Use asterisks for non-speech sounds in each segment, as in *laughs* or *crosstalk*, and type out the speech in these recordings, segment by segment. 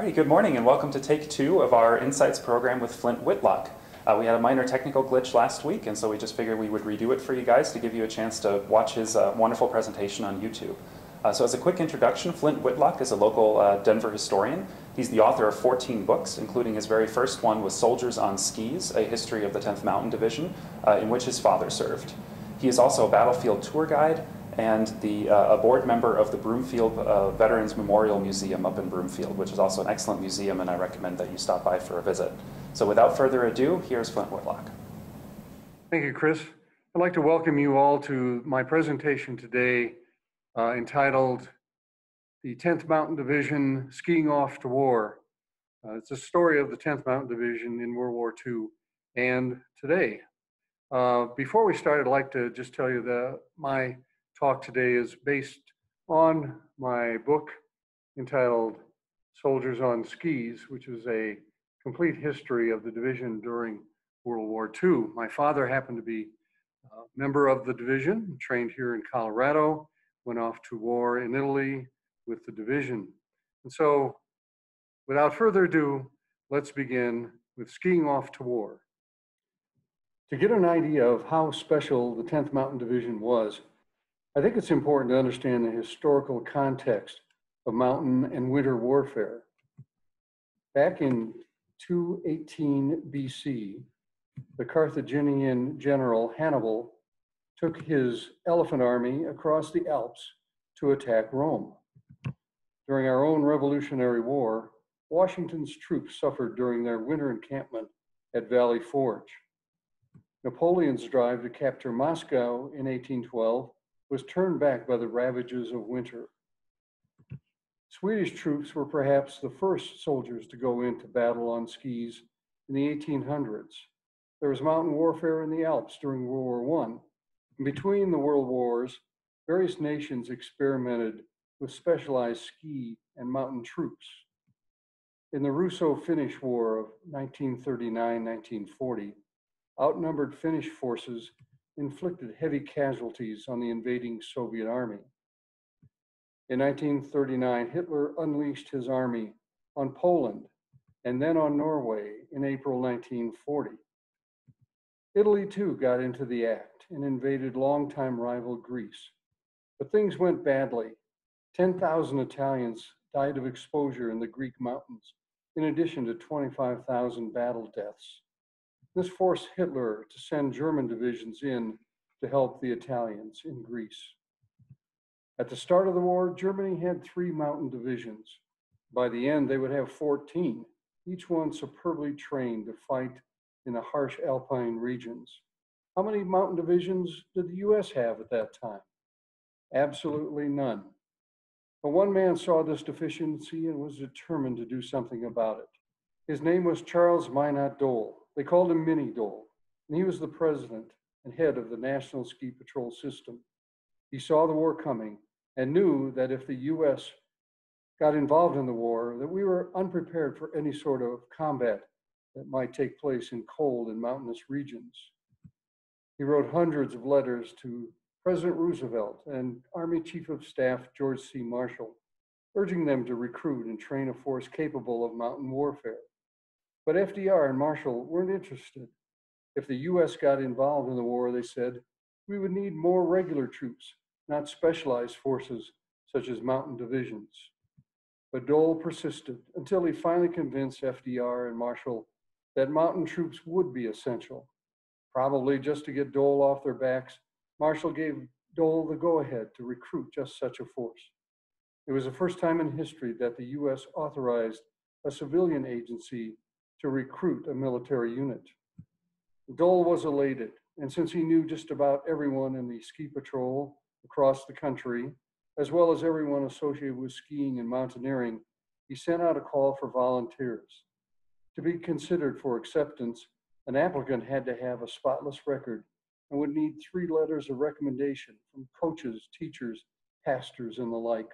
All right, good morning and welcome to take two of our Insights program with Flint Whitlock. Uh, we had a minor technical glitch last week, and so we just figured we would redo it for you guys to give you a chance to watch his uh, wonderful presentation on YouTube. Uh, so as a quick introduction, Flint Whitlock is a local uh, Denver historian. He's the author of 14 books, including his very first one was Soldiers on Skis, A History of the 10th Mountain Division, uh, in which his father served. He is also a battlefield tour guide and the, uh, a board member of the Broomfield uh, Veterans Memorial Museum up in Broomfield, which is also an excellent museum, and I recommend that you stop by for a visit. So without further ado, here's Flint Whitlock. Thank you, Chris. I'd like to welcome you all to my presentation today uh, entitled The 10th Mountain Division Skiing Off to War. Uh, it's a story of the 10th Mountain Division in World War II and today. Uh, before we start, I'd like to just tell you that my talk today is based on my book entitled Soldiers on Skis, which is a complete history of the division during World War II. My father happened to be a member of the division, trained here in Colorado, went off to war in Italy with the division. And so, without further ado, let's begin with skiing off to war. To get an idea of how special the 10th Mountain Division was, I think it's important to understand the historical context of mountain and winter warfare. Back in 218 BC, the Carthaginian general Hannibal took his elephant army across the Alps to attack Rome. During our own Revolutionary War, Washington's troops suffered during their winter encampment at Valley Forge. Napoleon's drive to capture Moscow in 1812 was turned back by the ravages of winter. Swedish troops were perhaps the first soldiers to go into battle on skis in the 1800s. There was mountain warfare in the Alps during World War I. And between the world wars, various nations experimented with specialized ski and mountain troops. In the Russo-Finnish War of 1939-1940, outnumbered Finnish forces inflicted heavy casualties on the invading Soviet army. In 1939, Hitler unleashed his army on Poland and then on Norway in April 1940. Italy too got into the act and invaded longtime rival Greece. But things went badly. 10,000 Italians died of exposure in the Greek mountains, in addition to 25,000 battle deaths. This forced Hitler to send German divisions in to help the Italians in Greece. At the start of the war, Germany had three mountain divisions. By the end, they would have 14, each one superbly trained to fight in the harsh alpine regions. How many mountain divisions did the US have at that time? Absolutely none. But one man saw this deficiency and was determined to do something about it. His name was Charles Minot Dole. They called him Minnie Dole, and he was the president and head of the National Ski Patrol System. He saw the war coming and knew that if the US got involved in the war, that we were unprepared for any sort of combat that might take place in cold and mountainous regions. He wrote hundreds of letters to President Roosevelt and Army Chief of Staff George C. Marshall, urging them to recruit and train a force capable of mountain warfare. But FDR and Marshall weren't interested. If the US got involved in the war, they said, we would need more regular troops, not specialized forces such as mountain divisions. But Dole persisted until he finally convinced FDR and Marshall that mountain troops would be essential. Probably just to get Dole off their backs, Marshall gave Dole the go ahead to recruit just such a force. It was the first time in history that the US authorized a civilian agency to recruit a military unit. Dole was elated, and since he knew just about everyone in the ski patrol across the country, as well as everyone associated with skiing and mountaineering, he sent out a call for volunteers. To be considered for acceptance, an applicant had to have a spotless record and would need three letters of recommendation from coaches, teachers, pastors, and the like.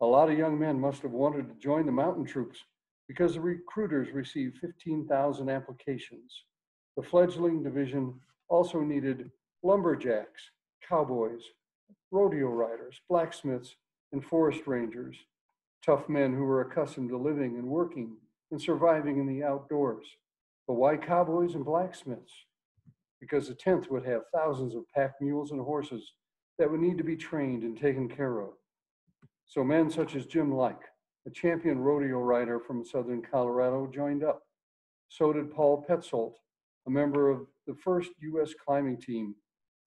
A lot of young men must have wanted to join the mountain troops because the recruiters received 15,000 applications. The fledgling division also needed lumberjacks, cowboys, rodeo riders, blacksmiths, and forest rangers tough men who were accustomed to living and working and surviving in the outdoors. But why cowboys and blacksmiths? Because the 10th would have thousands of pack mules and horses that would need to be trained and taken care of. So men such as Jim Like, a champion rodeo rider from southern Colorado, joined up. So did Paul Petzoldt, a member of the first U.S. climbing team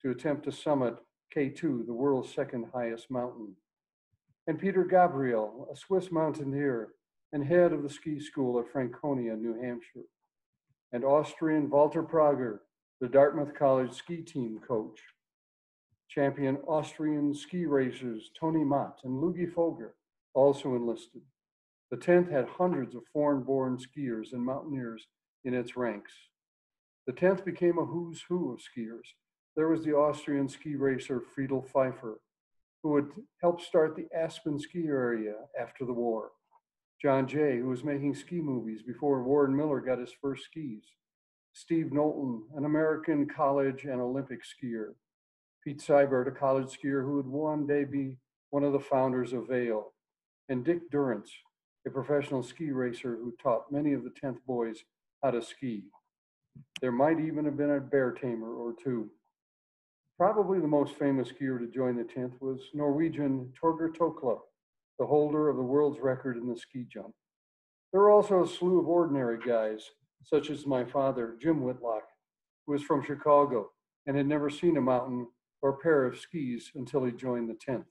to attempt to summit K2, the world's second highest mountain. And Peter Gabriel, a Swiss mountaineer and head of the ski school at Franconia, New Hampshire. And Austrian Walter Prager, the Dartmouth College ski team coach. Champion Austrian ski racers Toni Matt and Luigi Foeger also enlisted. The 10th had hundreds of foreign born skiers and mountaineers in its ranks. The 10th became a who's who of skiers. There was the Austrian ski racer Friedl Pfeifer, who would help start the Aspen ski area after the war. John Jay, who was making ski movies before Warren Miller got his first skis. Steve Knowlton, an American college and Olympic skier. Pete Seibert, a college skier who would one day be one of the founders of Vail. And Dick Durrance, a professional ski racer who taught many of the 10th boys how to ski. There might even have been a bear tamer or two. Probably the most famous skier to join the 10th was Norwegian Torger Tokle, the holder of the world's record in the ski jump. There were also a slew of ordinary guys, such as my father, Jim Whitlock, who was from Chicago and had never seen a mountain or a pair of skis until he joined the 10th.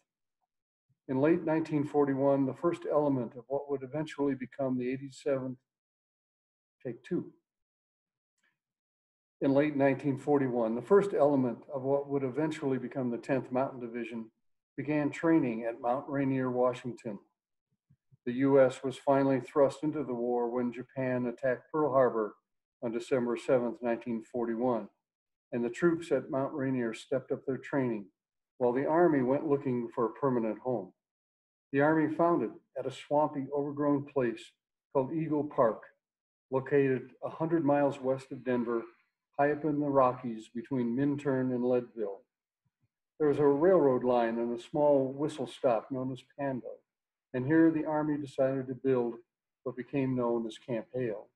In late 1941, the first element of what would eventually become the 87th, take two. In late 1941, the first element of what would eventually become the 10th Mountain Division began training at Mount Rainier, Washington. The US was finally thrust into the war when Japan attacked Pearl Harbor on December 7, 1941, and the troops at Mount Rainier stepped up their training while the Army went looking for a permanent home. The Army found it at a swampy, overgrown place called Eagle Park, located 100 miles west of Denver, high up in the Rockies between Minturn and Leadville. There was a railroad line and a small whistle stop known as Pando, and here the Army decided to build what became known as Camp Hale.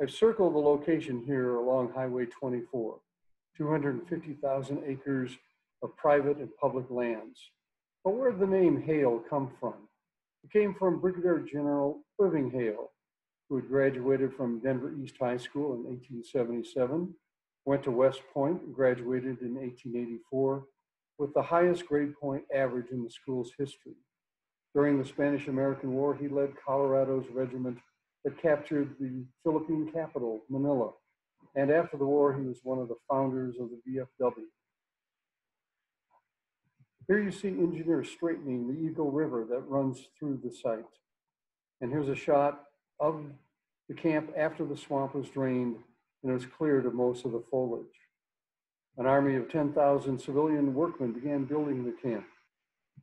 I've circled the location here along Highway 24, 250,000 acres of private and public lands. But where did the name Hale come from? It came from Brigadier General Irving Hale, who had graduated from Denver East High School in 1877, went to West Point and graduated in 1884 with the highest grade point average in the school's history. During the Spanish American War, he led Colorado's regiment that captured the Philippine capital, Manila. And after the war, he was one of the founders of the VFW. Here you see engineers straightening the Eagle River that runs through the site. And here's a shot of the camp after the swamp was drained and it was cleared of most of the foliage. An army of 10,000 civilian workmen began building the camp.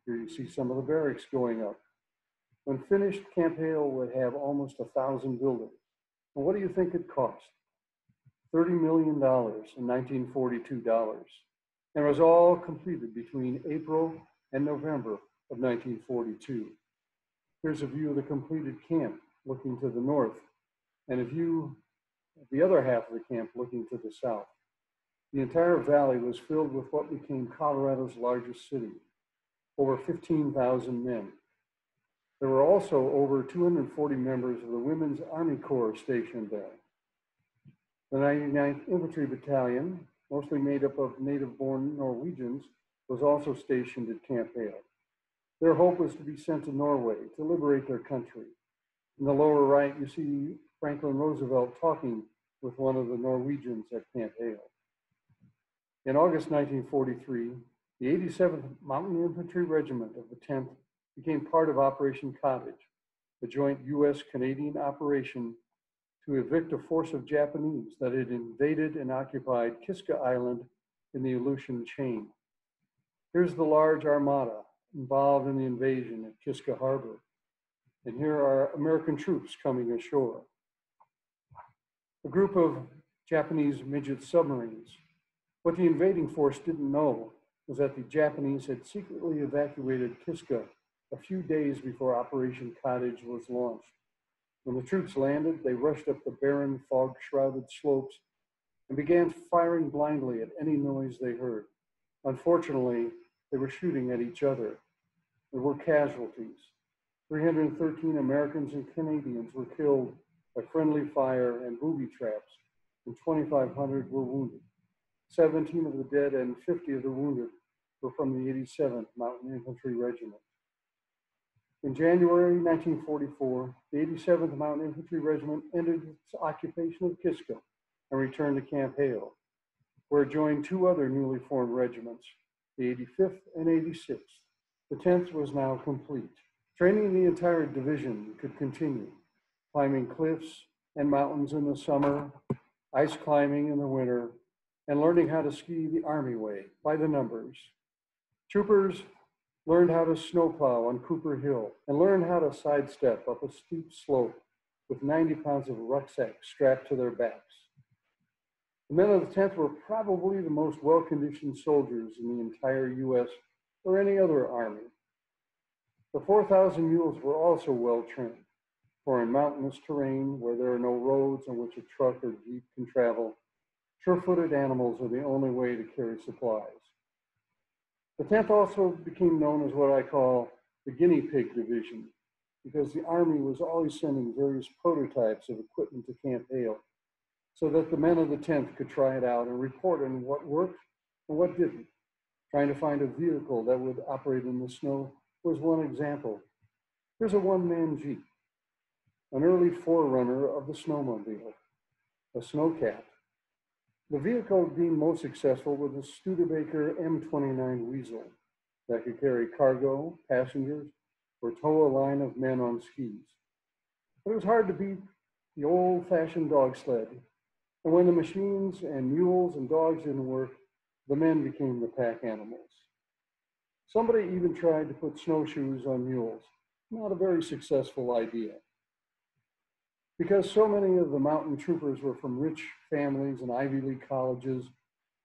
Here you see some of the barracks going up. When finished, Camp Hale would have almost a thousand buildings. And what do you think it cost? $30 million in 1942 dollars and was all completed between April and November of 1942. Here's a view of the completed camp looking to the north, and a view of the other half of the camp looking to the south. The entire valley was filled with what became Colorado's largest city, over 15,000 men. There were also over 240 members of the Women's Army Corps stationed there. The 99th Infantry Battalion mostly made up of native-born Norwegians, was also stationed at Camp Hale. Their hope was to be sent to Norway to liberate their country. In the lower right, you see Franklin Roosevelt talking with one of the Norwegians at Camp Hale. In August 1943, the 87th Mountain Infantry Regiment of the 10th became part of Operation Cottage, a joint US-Canadian operation to evict a force of Japanese that had invaded and occupied Kiska Island in the Aleutian chain. Here's the large armada involved in the invasion at Kiska Harbor. And here are American troops coming ashore. A group of Japanese midget submarines. What the invading force didn't know was that the Japanese had secretly evacuated Kiska a few days before Operation Cottage was launched. When the troops landed, they rushed up the barren, fog shrouded slopes and began firing blindly at any noise they heard. Unfortunately, they were shooting at each other. There were casualties. 313 Americans and Canadians were killed by friendly fire and booby traps, and 2,500 were wounded. 17 of the dead and 50 of the wounded were from the 87th Mountain Infantry Regiment. In January 1944, the 87th Mountain Infantry Regiment ended its occupation of Kiska and returned to Camp Hale, where it joined two other newly formed regiments, the 85th and 86th. The 10th was now complete. Training the entire division could continue, climbing cliffs and mountains in the summer, ice climbing in the winter, and learning how to ski the Army way by the numbers. Troopers learned how to snowplow on Cooper Hill and learned how to sidestep up a steep slope with 90 pounds of rucksack strapped to their backs. The men of the 10th were probably the most well-conditioned soldiers in the entire U.S. or any other army. The 4,000 mules were also well-trained, for in mountainous terrain where there are no roads on which a truck or jeep can travel, sure-footed animals are the only way to carry supplies. The 10th also became known as what I call the guinea pig division, because the Army was always sending various prototypes of equipment to Camp Hale so that the men of the 10th could try it out and report on what worked and what didn't. Trying to find a vehicle that would operate in the snow was one example. Here's a one-man Jeep, an early forerunner of the snowmobile, a snowcat. The vehicle deemed most successful was the Studebaker M29 Weasel that could carry cargo, passengers, or tow a line of men on skis. But it was hard to beat the old-fashioned dog sled and when the machines and mules and dogs didn't work, the men became the pack animals. Somebody even tried to put snowshoes on mules. Not a very successful idea. Because so many of the mountain troopers were from rich families and Ivy League colleges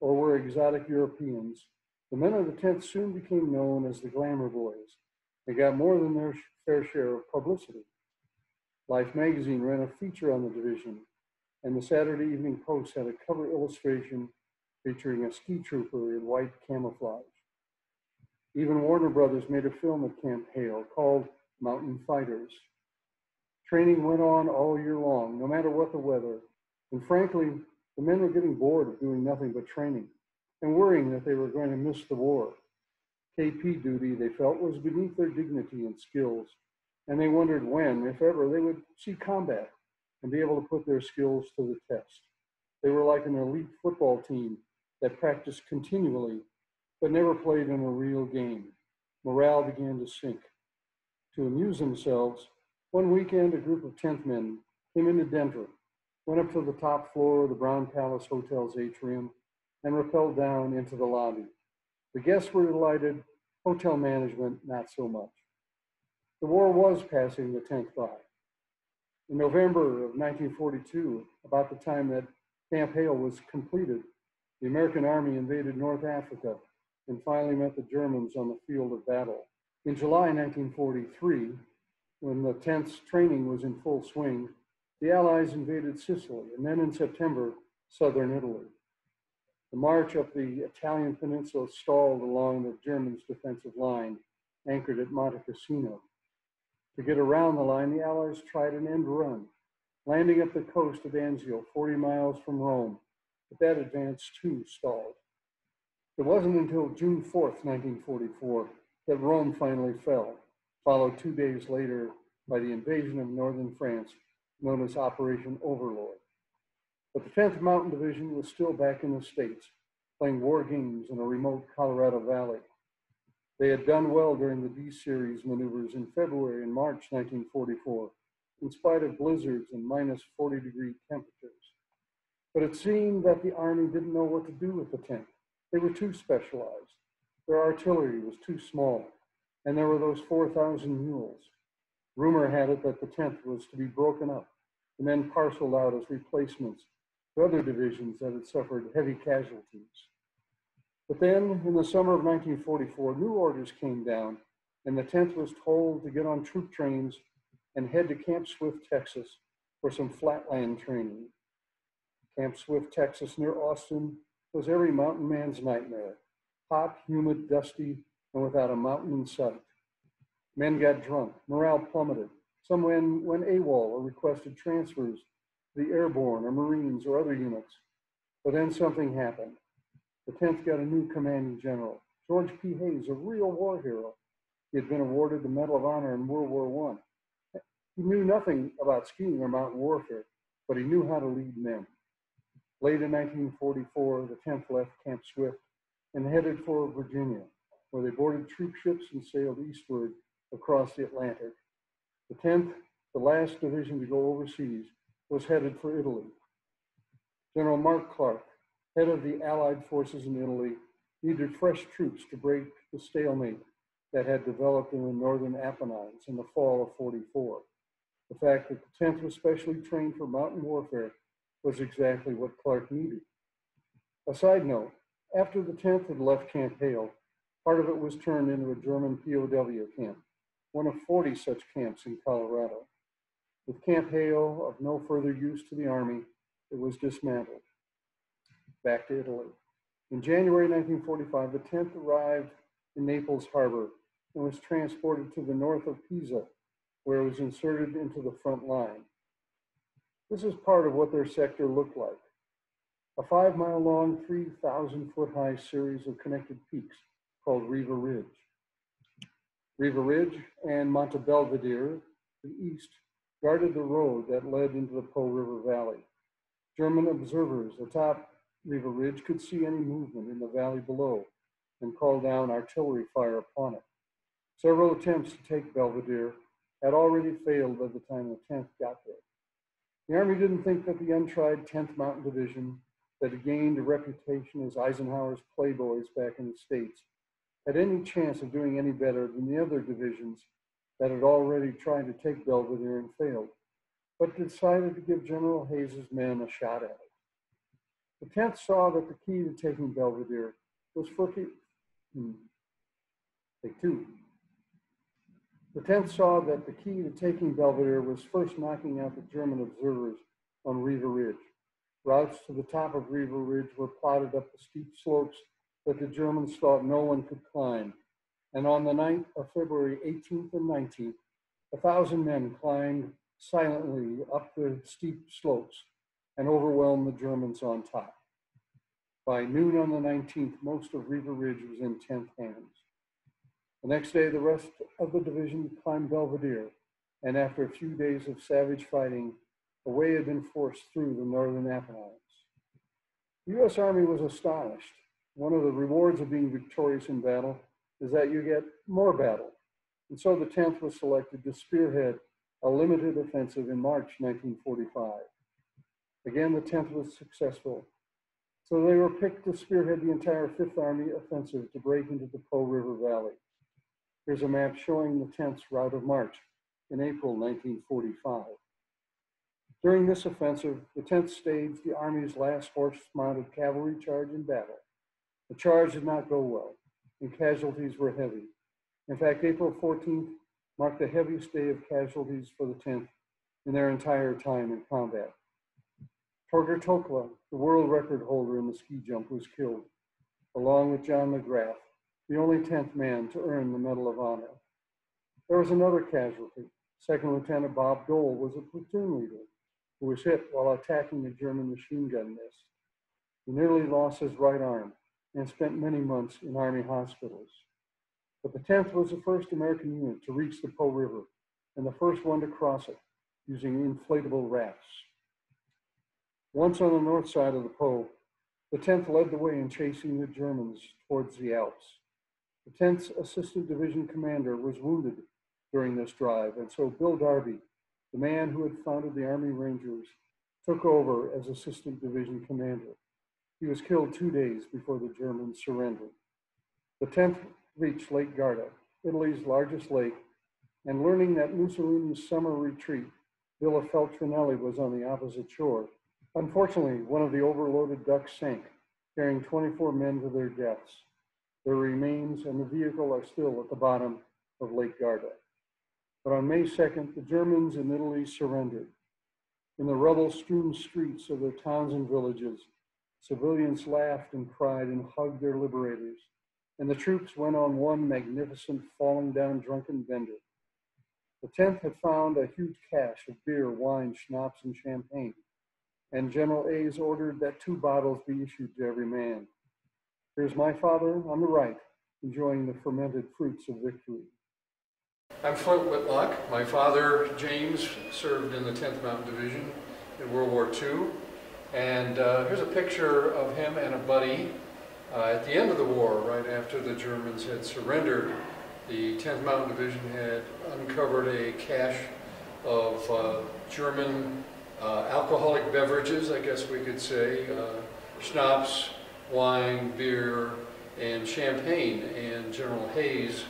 or were exotic Europeans, the men of the 10th soon became known as the glamour boys. They got more than their fair share of publicity. Life magazine ran a feature on the division and the Saturday Evening Post had a cover illustration featuring a ski trooper in white camouflage. Even Warner Brothers made a film at Camp Hale called Mountain Fighters. Training went on all year long, no matter what the weather, and frankly, the men were getting bored of doing nothing but training and worrying that they were going to miss the war. KP duty, they felt, was beneath their dignity and skills, and they wondered when, if ever, they would see combat and be able to put their skills to the test. They were like an elite football team that practiced continually but never played in a real game. Morale began to sink. To amuse themselves, one weekend a group of 10th men came into Denver, went up to the top floor of the Brown Palace Hotel's atrium, and rappelled down into the lobby. The guests were delighted, hotel management not so much. The war was passing the 10th by. In November of 1942, about the time that Camp Hale was completed, the American Army invaded North Africa and finally met the Germans on the field of battle. In July 1943, when the 10th's training was in full swing, the Allies invaded Sicily and then in September, southern Italy. The march up the Italian peninsula stalled along the Germans' defensive line, anchored at Monte Cassino. To get around the line, the Allies tried an end run, landing up the coast of Anzio, 40 miles from Rome, but that advance too stalled. It wasn't until June 4th, 1944, that Rome finally fell, followed two days later by the invasion of northern France, known as Operation Overlord. But the 10th Mountain Division was still back in the States, playing war games in a remote Colorado Valley. They had done well during the D series maneuvers in February and March 1944, in spite of blizzards and minus 40 degree temperatures. But it seemed that the Army didn't know what to do with the 10th. They were too specialized. Their artillery was too small, and there were those 4,000 mules. Rumor had it that the 10th was to be broken up and then parceled out as replacements to other divisions that had suffered heavy casualties. But then, in the summer of 1944, new orders came down and the 10th was told to get on troop trains and head to Camp Swift, Texas for some flatland training. Camp Swift, Texas, near Austin, was every mountain man's nightmare hot, humid, dusty, and without a mountain in sight. Men got drunk, morale plummeted. Some went, went AWOL or requested transfers to the airborne or Marines or other units. But then something happened. The 10th got a new commanding general, George P. Hays, a real war hero. He had been awarded the Medal of Honor in World War I. He knew nothing about skiing or mountain warfare, but he knew how to lead men. Late in 1944, the 10th left Camp Swift and headed for Virginia, where they boarded troop ships and sailed eastward across the Atlantic. The 10th, the last division to go overseas, was headed for Italy. General Mark Clark, head of the Allied forces in Italy, needed fresh troops to break the stalemate that had developed in the northern Apennines in the fall of 44. The fact that the 10th was specially trained for mountain warfare was exactly what Clark needed. A side note, after the 10th had left Camp Hale, part of it was turned into a German POW camp, one of 40 such camps in Colorado. With Camp Hale of no further use to the Army, it was dismantled. Back to Italy. In January 1945, the 10th arrived in Naples Harbor and was transported to the north of Pisa, where it was inserted into the front line. This is part of what their sector looked like. A five mile long, 3,000 foot high series of connected peaks called Riva Ridge. Riva Ridge and Monte Belvedere, to the east, guarded the road that led into the Po River Valley. German observers atop Riva Ridge could see any movement in the valley below and call down artillery fire upon it. Several attempts to take Belvedere had already failed by the time the 10th got there. The Army didn't think that the untried 10th Mountain Division that had gained a reputation as Eisenhower's playboys back in the States had any chance of doing any better than the other divisions that had already tried to take Belvedere and failed, but decided to give General Hays's men a shot at it. The 10th saw that the key to taking Belvedere was for hmm, take two. The 10th saw that the key to taking Belvedere was first knocking out the German observers on Riva Ridge. Routes to the top of Riva Ridge were plotted up the steep slopes that the Germans thought no one could climb. And on the night of February 18th and 19th, a thousand men climbed silently up the steep slopes and overwhelmed the Germans on top. By noon on the 19th, most of Riva Ridge was in 10th hands. The next day, the rest of the division climbed Belvedere, and after a few days of savage fighting, a way had been forced through the northern Apennines. The U.S. Army was astonished. One of the rewards of being victorious in battle is that you get more battle. And so the 10th was selected to spearhead a limited offensive in March 1945. Again, the 10th was successful. So they were picked to spearhead the entire Fifth Army offensive to break into the Po River Valley. Here's a map showing the 10th's route of march in April 1945. During this offensive, the 10th staged the Army's last horse-mounted cavalry charge in battle. The charge did not go well, and casualties were heavy. In fact, April 14th marked the heaviest day of casualties for the 10th in their entire time in combat. Torger Tokle, the world record holder in the ski jump, was killed, along with John McGrath, the only 10th man to earn the Medal of Honor. There was another casualty. Second Lieutenant Bob Dole was a platoon leader who was hit while attacking a German machine gun nest. He nearly lost his right arm and spent many months in Army hospitals. But the 10th was the first American unit to reach the Po River and the first one to cross it using inflatable rafts. Once on the north side of the Po, the 10th led the way in chasing the Germans towards the Alps. The 10th Assistant Division Commander was wounded during this drive, and so Bill Darby, the man who had founded the Army Rangers, took over as Assistant Division Commander. He was killed two days before the Germans surrendered. The 10th reached Lake Garda, Italy's largest lake, and learning that Mussolini's summer retreat, Villa Feltrinelli, was on the opposite shore. Unfortunately, one of the overloaded ducks sank, carrying 24 men to their deaths. Their remains and the vehicle are still at the bottom of Lake Garda. But on May 2nd, the Germans in Italy surrendered. In the rubble strewn streets of their towns and villages, civilians laughed and cried and hugged their liberators, and the troops went on one magnificent falling down drunken bender. The 10th had found a huge cache of beer, wine, schnapps, and champagne, and General Hays ordered that two bottles be issued to every man. Here's my father on the right, enjoying the fermented fruits of victory. I'm Flint Whitlock. My father, James, served in the 10th Mountain Division in World War II. And uh, here's a picture of him and a buddy uh, at the end of the war, right after the Germans had surrendered. The 10th Mountain Division had uncovered a cache of uh, German uh, alcoholic beverages, I guess we could say, uh, schnapps, wine, beer, and champagne. And General Hays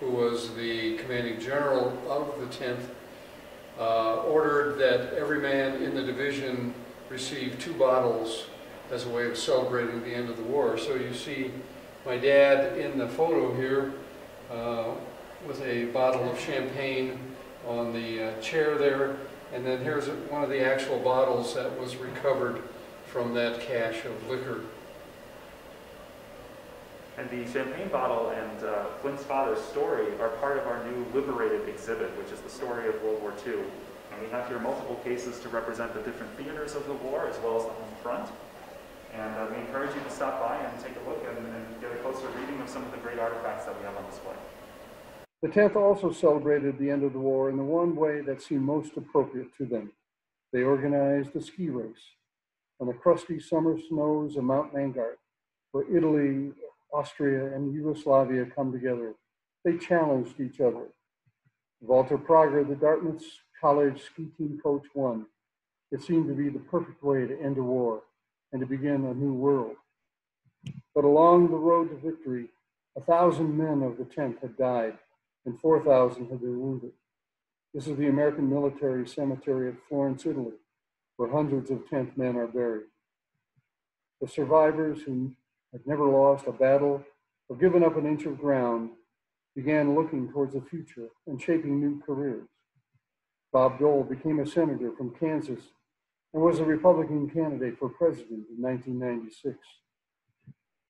who was the commanding general of the 10th, uh, ordered that every man in the division receive two bottles as a way of celebrating the end of the war. So you see my dad in the photo here uh, with a bottle of champagne on the uh, chair there. And then here's one of the actual bottles that was recovered from that cache of liquor. And the champagne bottle and uh, Flint's father's story are part of our new Liberated exhibit, which is the story of World War II. And we have here multiple cases to represent the different theaters of the war as well as the home front. And uh, we encourage you to stop by and take a look and, and get a closer reading of some of the great artifacts that we have on display. The 10th also celebrated the end of the war in the one way that seemed most appropriate to them. They organized a ski race on the crusty summer snows of Mount Mangart, where Italy Austria and Yugoslavia come together. They challenged each other. Walter Prager, the Dartmouth College ski team coach, won. It seemed to be the perfect way to end a war and to begin a new world. But along the road to victory, a thousand men of the 10th had died and 4,000 had been wounded. This is the American military cemetery at Florence, Italy, where hundreds of 10th men are buried. The survivors who had never lost a battle or given up an inch of ground, began looking towards the future and shaping new careers. Bob Dole became a senator from Kansas and was a Republican candidate for president in 1996.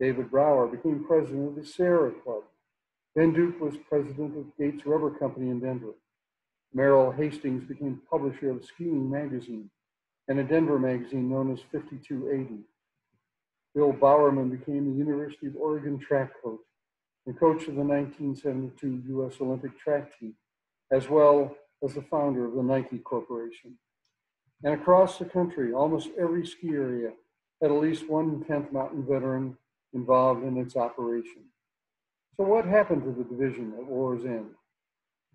David Brower became president of the Sierra Club. Ben Duke was president of Gates Rubber Company in Denver. Merrill Hastings became publisher of Skiing Magazine and a Denver magazine known as 5280. Bill Bowerman became the University of Oregon track coach and coach of the 1972 U.S. Olympic track team, as well as the founder of the Nike Corporation. And across the country, almost every ski area had at least one 10th Mountain veteran involved in its operation. So what happened to the division at war's end?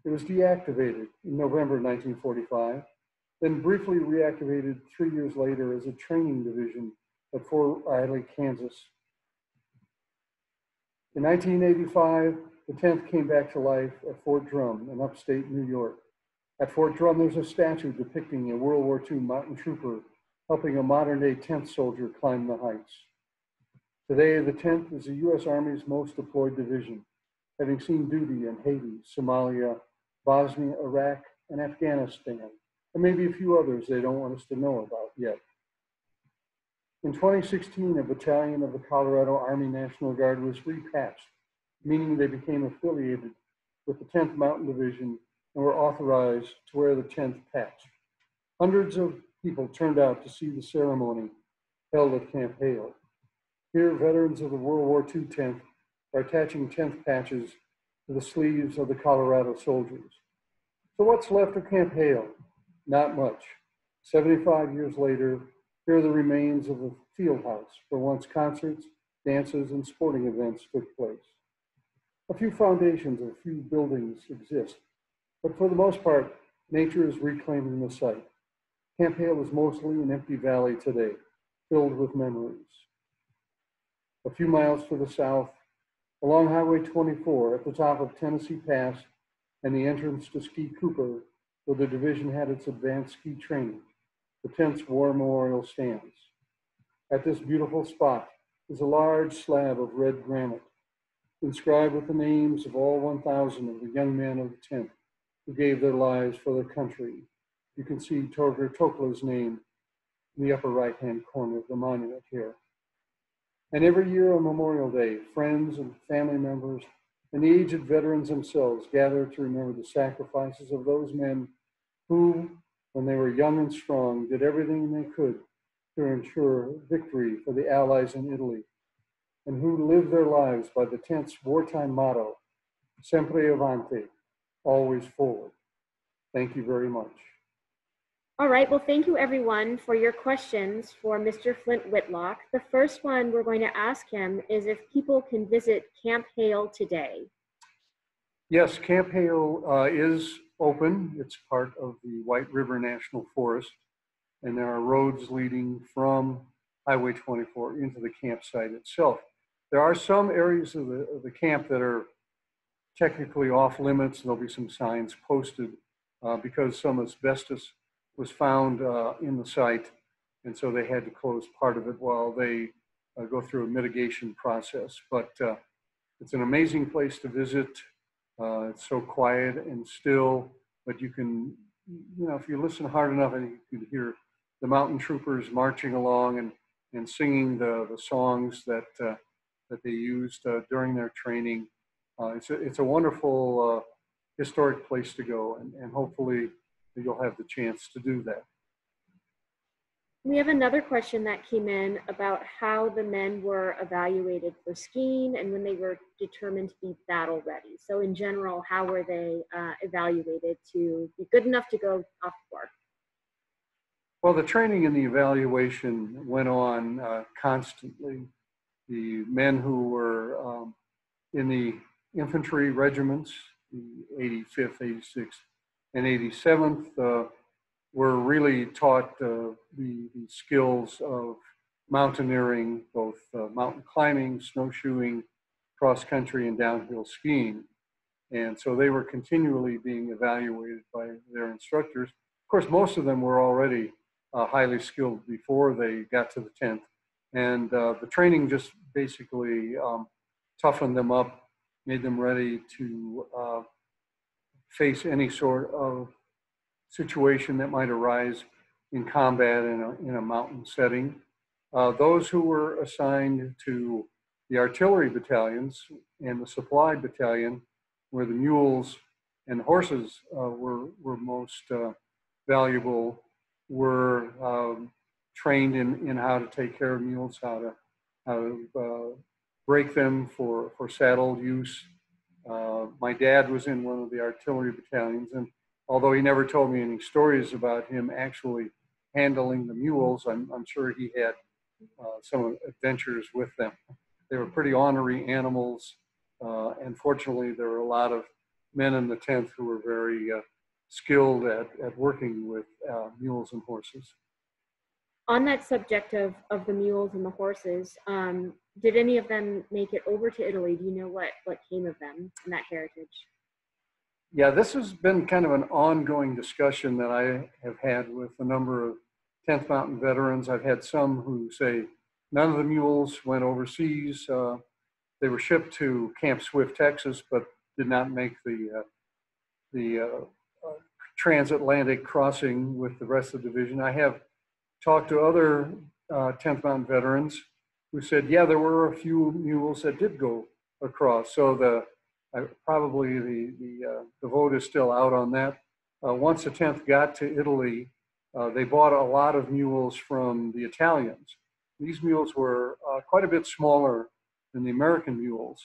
It was deactivated in November 1945, then briefly reactivated three years later as a training division at Fort Riley, Kansas. In 1985, the 10th came back to life at Fort Drum in upstate New York. At Fort Drum, there's a statue depicting a World War II mountain trooper helping a modern day 10th soldier climb the heights. Today, the 10th is the U.S. Army's most deployed division, having seen duty in Haiti, Somalia, Bosnia, Iraq, and Afghanistan, and maybe a few others they don't want us to know about yet. In 2016, a battalion of the Colorado Army National Guard was repatched, meaning they became affiliated with the 10th Mountain Division and were authorized to wear the 10th patch. Hundreds of people turned out to see the ceremony held at Camp Hale. Here, veterans of the World War II 10th are attaching 10th patches to the sleeves of the Colorado soldiers. So what's left of Camp Hale? Not much. 75 years later, here are the remains of a field house where once concerts, dances, and sporting events took place. A few foundations of a few buildings exist, but for the most part, nature is reclaiming the site. Camp Hale is mostly an empty valley today, filled with memories. A few miles to the south, along Highway 24 at the top of Tennessee Pass and the entrance to Ski Cooper, where the division had its advanced ski training, the 10th War Memorial stands. At this beautiful spot is a large slab of red granite. inscribed with the names of all 1,000 of the young men of the 10th who gave their lives for their country. You can see Torger Tokle's name in the upper right-hand corner of the monument here. And every year on Memorial Day, friends and family members and the aged veterans themselves gather to remember the sacrifices of those men who, when they were young and strong, did everything they could to ensure victory for the Allies in Italy, and who lived their lives by the 10th's wartime motto, Sempre Avanti, always forward. Thank you very much. All right, well, thank you everyone for your questions for Mr. Flint Whitlock. The first one we're going to ask him is if people can visit Camp Hale today. Yes, Camp Hale uh, is open. It's part of the White River National Forest, and there are roads leading from Highway 24 into the campsite itself. There are some areas of the, of the camp that are technically off limits. There'll be some signs posted uh, because some asbestos was found uh, in the site, and so they had to close part of it while they uh, go through a mitigation process. But uh, it's an amazing place to visit. Uh, it's so quiet and still, but you can, you know, if you listen hard enough, and you can hear the mountain troopers marching along and and singing the the songs that uh, that they used during their training. It's a it's a wonderful historic place to go, and, and hopefully you'll have the chance to do that. We have another question that came in about how the men were evaluated for skiing and when they were determined to be battle ready. So in general, how were they uh, evaluated to be good enough to go off war? Well, the training and the evaluation went on uh, constantly. The men who were um, in the infantry regiments, the 85th, 86th, and 87th uh, were really taught uh, the, the, skills of mountaineering, both uh, mountain climbing, snowshoeing, cross country, and downhill skiing. And so they were continually being evaluated by their instructors. Of course, most of them were already uh, highly skilled before they got to the 10th. And uh, the training just basically um, toughened them up, made them ready to uh, face any sort of situation that might arise in combat in a, in a mountain setting. Uh, those who were assigned to the artillery battalions and the supply battalion, where the mules and horses uh, were, were most uh, valuable, were um, trained in, in how to take care of mules, how to, how to uh, break them for, for saddle use, uh, my dad was in one of the artillery battalions, and although he never told me any stories about him actually handling the mules, I'm, I'm sure he had uh, some adventures with them. They were pretty ornery animals, uh, and fortunately, there were a lot of men in the 10th who were very uh, skilled at, at working with uh, mules and horses. On that subject of, of the mules and the horses, um, did any of them make it over to Italy? Do you know what what came of them and that heritage? Yeah, this has been kind of an ongoing discussion that I have had with a number of 10th Mountain veterans. I've had some who say none of the mules went overseas. Uh, they were shipped to Camp Swift, Texas, but did not make the uh, the uh, uh transatlantic crossing with the rest of the division. I have talked to other 10th uh, Mountain veterans who said, yeah, there were a few mules that did go across. So the uh, probably the the, uh, the vote is still out on that. Uh, once the 10th got to Italy, uh, they bought a lot of mules from the Italians. These mules were uh, quite a bit smaller than the American mules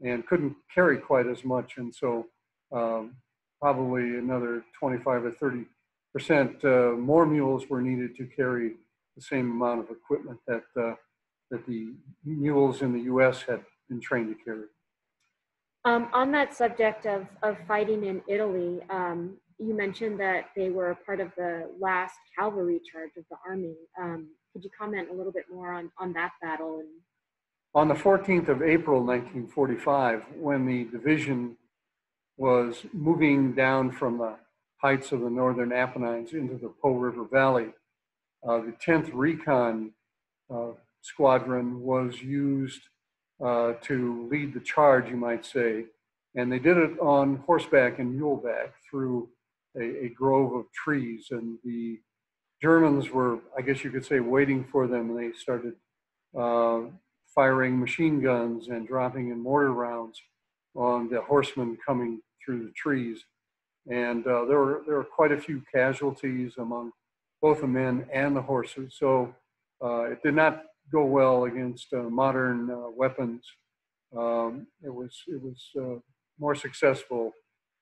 and couldn't carry quite as much. And so um, probably another 25 or 30 percent uh, more mules were needed to carry the same amount of equipment that that the mules in the U.S. had been trained to carry. Um, on that subject of, of fighting in Italy, um, you mentioned that they were part of the last cavalry charge of the army. Um, could you comment a little bit more on, on that battle? And... On the 14th of April, 1945, when the division was moving down from the heights of the northern Apennines into the Po River Valley, uh, the 10th Recon uh, squadron was used uh, to lead the charge, you might say. And they did it on horseback and muleback through a, a grove of trees. And the Germans were, I guess you could say, waiting for them. And they started uh, firing machine guns and dropping in mortar rounds on the horsemen coming through the trees. And uh, there were there were quite a few casualties among both the men and the horses. So uh, it did not go well against uh, modern uh, weapons. Um, it was it was uh, more successful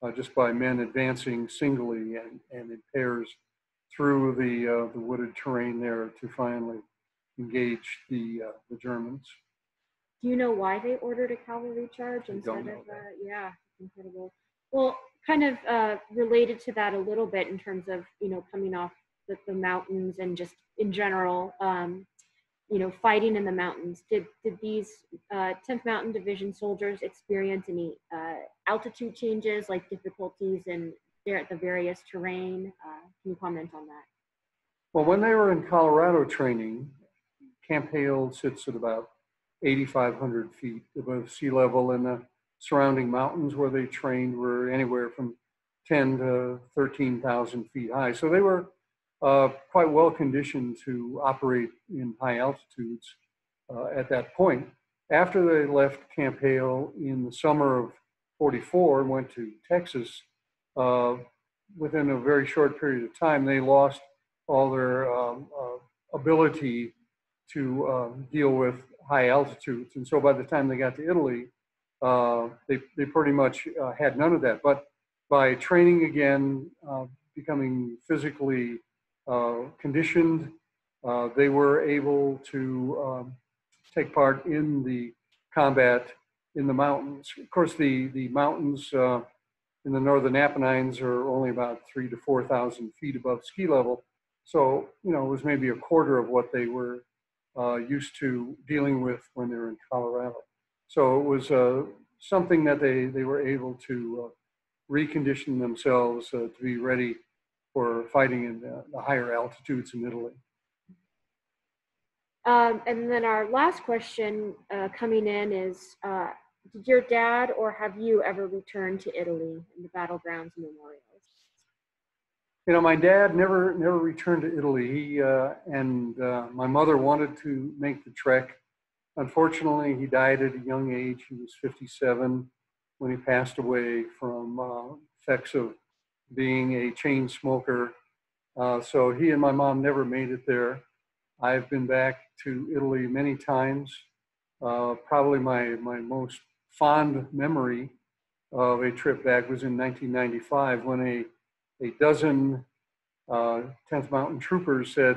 uh, just by men advancing singly and, and in pairs through the the wooded terrain there to finally engage the the Germans. Do you know why they ordered a cavalry charge I instead of, uh, that. yeah, incredible. Well, kind of uh, related to that a little bit in terms of, you know, coming off the, the mountains and just in general, um, you know, fighting in the mountains. Did, did these uh, 10th Mountain Division soldiers experience any uh, altitude changes, like difficulties in there at the various terrain? Uh, can you comment on that? Well, when they were in Colorado training, Camp Hale sits at about 8,500 feet above sea level, and the surrounding mountains where they trained were anywhere from 10 to 13,000 feet high. So they were uh, quite well conditioned to operate in high altitudes uh, at that point. After they left Camp Hale in the summer of 44 and went to Texas, uh, within a very short period of time, they lost all their um, uh, ability to um, deal with high altitudes. And so by the time they got to Italy, uh, they, they pretty much uh, had none of that. But by training again, becoming physically conditioned, uh, they were able to um, take part in the combat in the mountains. Of course, the, the mountains uh, in the northern Apennines are only about three to 4,000 feet above ski level. So, you know, it was maybe a quarter of what they were uh, used to dealing with when they were in Colorado. So it was uh, something that they, they were able to uh, recondition themselves uh, to be ready for fighting in the, the higher altitudes in Italy. Um, and then our last question uh, coming in is, uh, did your dad or have you ever returned to Italy in the battlegrounds and memorials? You know, my dad never never returned to Italy. He uh, and uh, my mother wanted to make the trek. Unfortunately, he died at a young age. He was 57 when he passed away from uh, effects of being a chain smoker. Uh, so he and my mom never made it there. I've been back to Italy many times. Uh, probably my my most fond memory of a trip back was in 1995 when a a dozen uh, 10th Mountain troopers said,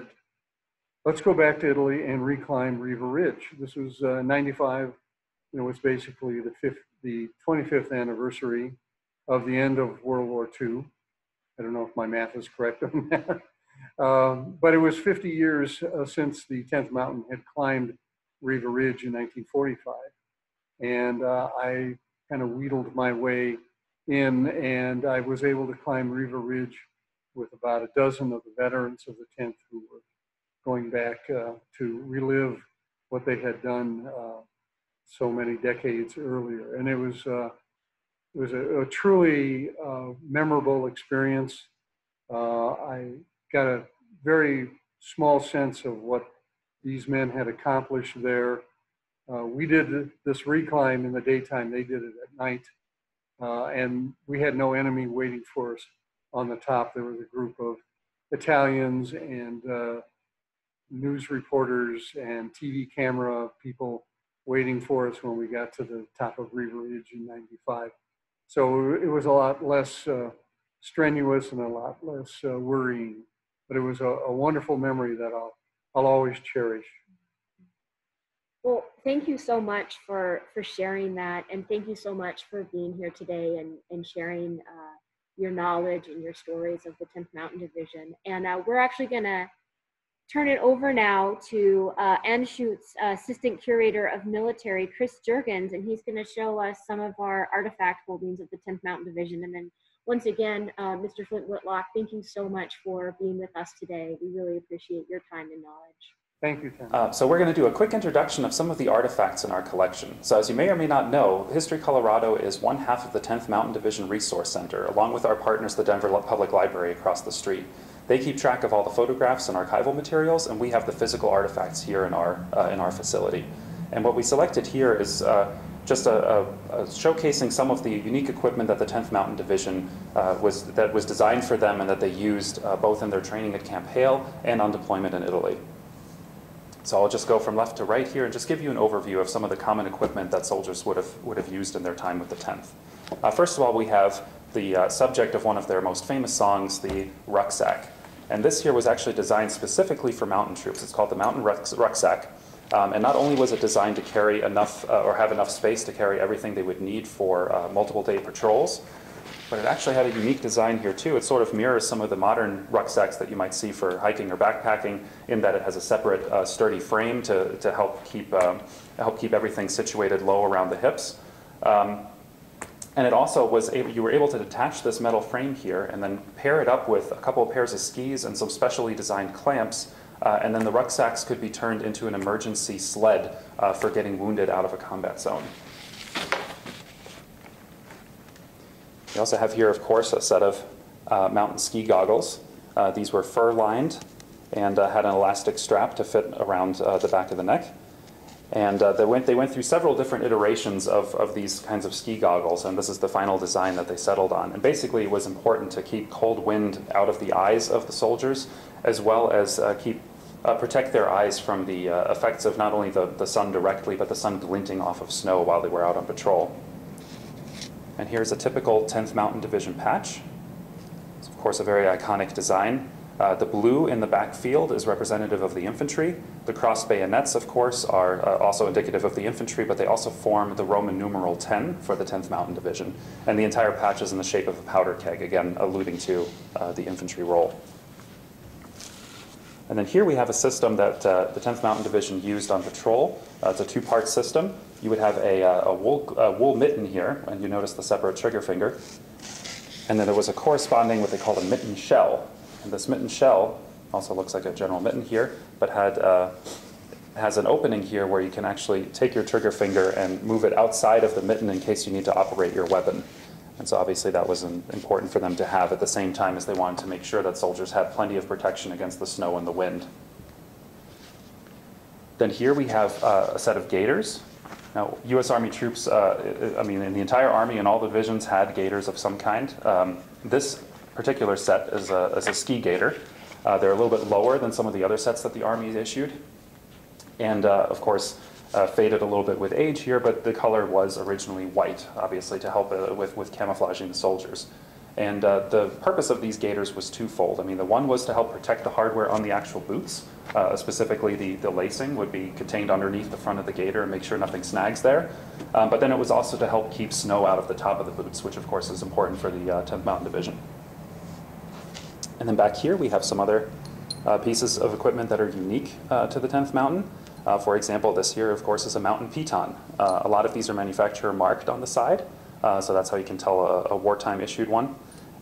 let's go back to Italy and reclimb Riva Ridge. This was uh, 95, you know, it's basically the, fifth, the 25th anniversary of the end of World War II. I don't know if my math is correct on *laughs* that. Um, but it was 50 years uh, since the 10th Mountain had climbed Riva Ridge in 1945. And uh, I kind of wheedled my way in, and I was able to climb Riva Ridge with about a dozen of the veterans of the 10th who were going back uh, to relive what they had done uh, so many decades earlier. And it was, uh, it was a, a truly uh, memorable experience. Uh, I got a very small sense of what these men had accomplished there. Uh, we did this reclimb in the daytime, they did it at night. Uh, and we had no enemy waiting for us on the top. There was a group of Italians and uh, news reporters and TV camera people waiting for us when we got to the top of Riva Ridge in 95. So it was a lot less uh, strenuous and a lot less uh, worrying, but it was a, a wonderful memory that I'll, I'll always cherish. Well, thank you so much for for sharing that, and thank you so much for being here today and and sharing uh, your knowledge and your stories of the 10th Mountain Division. And uh, we're actually gonna turn it over now to uh, Anschutz's Assistant Curator of Military, Chris Juergens, and he's gonna show us some of our artifact holdings of the 10th Mountain Division. And then once again, uh, Mr. Flint Whitlock, thank you so much for being with us today. We really appreciate your time and knowledge. Thank you, Tim. Uh, so we're going to do a quick introduction of some of the artifacts in our collection. So as you may or may not know, History Colorado is one half of the 10th Mountain Division Resource Center, along with our partners, the Denver Public Library across the street. They keep track of all the photographs and archival materials, and we have the physical artifacts here in our, uh, in our facility. And what we selected here is uh, just a, a, a showcasing some of the unique equipment that the 10th Mountain Division uh, was, that was designed for them and that they used uh, both in their training at Camp Hale and on deployment in Italy. So I'll just go from left to right here and just give you an overview of some of the common equipment that soldiers would have, would have used in their time with the 10th. Uh, first of all, we have the uh, subject of one of their most famous songs, the rucksack. And this here was actually designed specifically for mountain troops. It's called the Mountain Rucksack. Um, and not only was it designed to carry enough uh, or have enough space to carry everything they would need for uh, multiple day patrols, but it actually had a unique design here too. It sort of mirrors some of the modern rucksacks that you might see for hiking or backpacking in that it has a separate uh, sturdy frame to, to help, keep, um, help keep everything situated low around the hips. Um, and it also was able, you were able to detach this metal frame here and then pair it up with a couple of pairs of skis and some specially designed clamps. Uh, and then the rucksacks could be turned into an emergency sled uh, for getting wounded out of a combat zone. We also have here, of course, a set of uh, mountain ski goggles. Uh, these were fur-lined and uh, had an elastic strap to fit around uh, the back of the neck. And uh, they, went, they went through several different iterations of, of these kinds of ski goggles, and this is the final design that they settled on. And basically, it was important to keep cold wind out of the eyes of the soldiers, as well as uh, keep protect their eyes from the effects of not only the, the sun directly, but the sun glinting off of snow while they were out on patrol. And here's a typical 10th Mountain Division patch. It's of course a very iconic design. Uh, the blue in the back field is representative of the infantry. The cross bayonets, of course, are uh, also indicative of the infantry, but they also form the Roman numeral 10 for the 10th Mountain Division. And the entire patch is in the shape of a powder keg, again alluding to uh, the infantry role. And then here we have a system that uh, the 10th Mountain Division used on patrol. Uh, it's a two-part system. You would have a, uh, a wool, wool mitten here, and you notice the separate trigger finger. And then there was a corresponding what they called a mitten shell. And this mitten shell also looks like a general mitten here, but had uh, has an opening here where you can actually take your trigger finger and move it outside of the mitten in case you need to operate your weapon. And so obviously that was important for them to have at the same time as they wanted to make sure that soldiers had plenty of protection against the snow and the wind. Then here we have uh, a set of gaiters. Now, U.S. Army troops, uh, I mean, in the entire Army and all the divisions had gaiters of some kind. Um, this particular set is a, is a ski gaiter. Uh, they're a little bit lower than some of the other sets that the Army issued. And uh, of course, uh, faded a little bit with age here, but the color was originally white, obviously, to help uh, with, with camouflaging the soldiers. And uh, the purpose of these gaiters was twofold. I mean, the one was to help protect the hardware on the actual boots. Uh, specifically, the, the lacing would be contained underneath the front of the gaiter and make sure nothing snags there. Um, but then it was also to help keep snow out of the top of the boots, which of course is important for the 10th uh, Mountain Division. And then back here, we have some other uh, pieces of equipment that are unique uh, to the 10th Mountain. Uh, for example, this here, of course, is a mountain piton. Uh, a lot of these are manufacturer marked on the side, uh, so that's how you can tell a, a wartime issued one.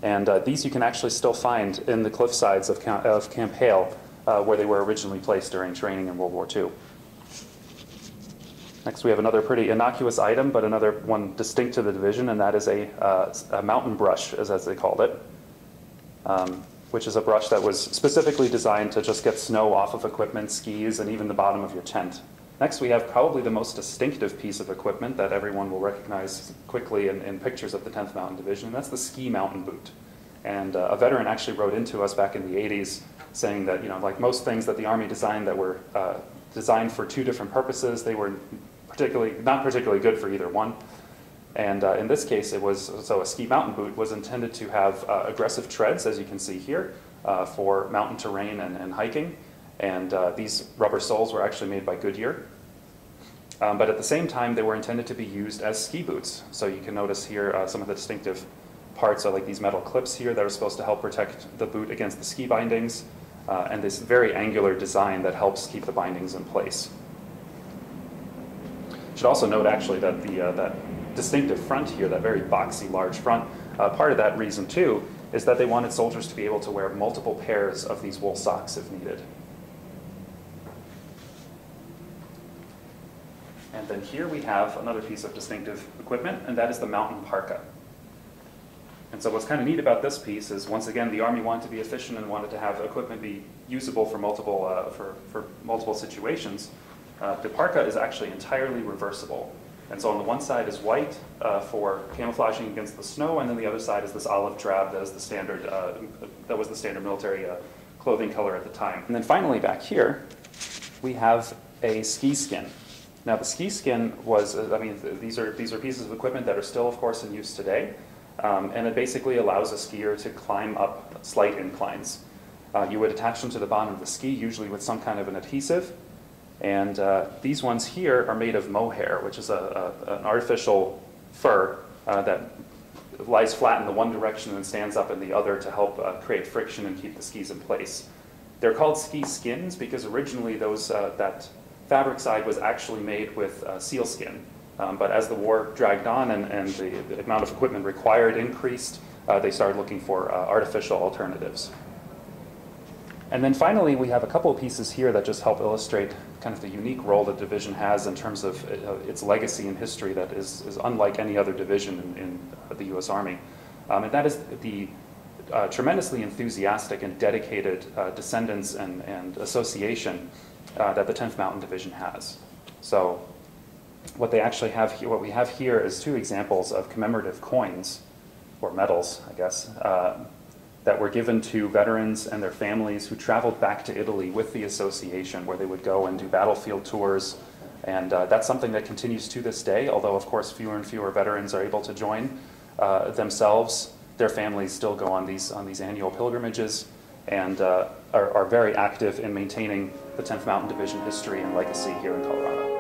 And uh, these you can actually still find in the cliff sides of, Camp, of Camp Hale, where they were originally placed during training in World War II. Next, we have another pretty innocuous item, but another one distinct to the division, and that is a, a mountain brush, as, as they called it. Um, which is a brush that was specifically designed to just get snow off of equipment, skis, and even the bottom of your tent. Next, we have probably the most distinctive piece of equipment that everyone will recognize quickly in, in pictures of the 10th Mountain Division, and that's the ski mountain boot. And uh, a veteran actually wrote into us back in the 80s saying that, you know, like most things that the Army designed that were uh, designed for two different purposes, they were particularly, not particularly good for either one. And uh, in this case, it was, so a ski mountain boot was intended to have uh, aggressive treads, as you can see here, uh, for mountain terrain and, and hiking. And uh, these rubber soles were actually made by Goodyear. Um, but at the same time, they were intended to be used as ski boots. So you can notice here uh, some of the distinctive parts are like these metal clips here that are supposed to help protect the boot against the ski bindings, uh, and this very angular design that helps keep the bindings in place. Should also note actually that the that distinctive front here, that very boxy large front, uh, part of that reason too is that they wanted soldiers to be able to wear multiple pairs of these wool socks if needed. And then here we have another piece of distinctive equipment, and that is the mountain parka. And so what's kind of neat about this piece is, once again, the Army wanted to be efficient and wanted to have equipment be usable for multiple, uh, for, for multiple situations. Uh, the parka is actually entirely reversible. And so on the one side is white uh, for camouflaging against the snow, and then the other side is this olive drab that is the standard, uh, that was the standard military uh, clothing color at the time. And then finally back here, we have a ski skin. Now the ski skin was, uh, I mean, th- these are, these are pieces of equipment that are still, of course, in use today. Um, and it basically allows a skier to climb up slight inclines. Uh, you would attach them to the bottom of the ski, usually with some kind of an adhesive. And uh, these ones here are made of mohair, which is a, a, an artificial fur uh, that lies flat in the one direction and stands up in the other to help uh, create friction and keep the skis in place. They're called ski skins because originally those, uh, that fabric side was actually made with uh, seal skin. Um, but as the war dragged on and, and the, the amount of equipment required increased, uh, they started looking for artificial alternatives. And then finally, we have a couple of pieces here that just help illustrate kind of the unique role the division has in terms of uh, its legacy and history that is, is unlike any other division in, in the U.S. Army. Um, and that is the uh, tremendously enthusiastic and dedicated uh, descendants and, and association uh, that the 10th Mountain Division has. So what they actually have here, what we have here is two examples of commemorative coins, or medals, I guess, uh, that were given to veterans and their families who traveled back to Italy with the association, where they would go and do battlefield tours. And uh, that's something that continues to this day, although, of course, fewer and fewer veterans are able to join uh, themselves. Their families still go on these, on these annual pilgrimages and uh, are, are very active in maintaining the 10th Mountain Division history and legacy here in Colorado.